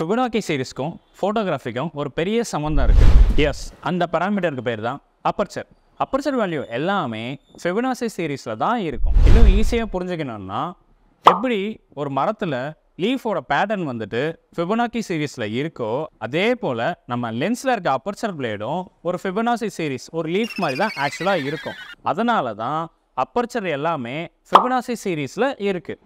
Fibonacci சீரிஸ்க்கும் ஃபோட்டோகிராஃபிக்கும் ஒரு பெரிய சம்மந்தம் இருக்குது எஸ் அந்த பராமீட்டருக்கு பேர் தான் அப்பர்ச்சர் அப்பர்ச்சர் வேல்யூ எல்லாமே ஃபிபனாசி சீரீஸில் தான் இருக்கும். இன்னும் ஈஸியாக புரிஞ்சுக்கணும்னா எப்படி ஒரு மரத்தில் லீஃபோட பேட்டர்ன் வந்துட்டு ஃபிபனாக்கி சீரீஸில் இருக்கோ அதே போல் நம்ம லென்ஸில் இருக்க அப்பர்ச்சர் பிளேடும் ஒரு ஃபிபனாசி சீரீஸ் ஒரு லீஃப் மாதிரி தான் ஆக்சுவலாக இருக்கும். அதனால தான் அப்பர்ச்சர் எல்லாமே ஃபிபனாசி சீரீஸில் இருக்குது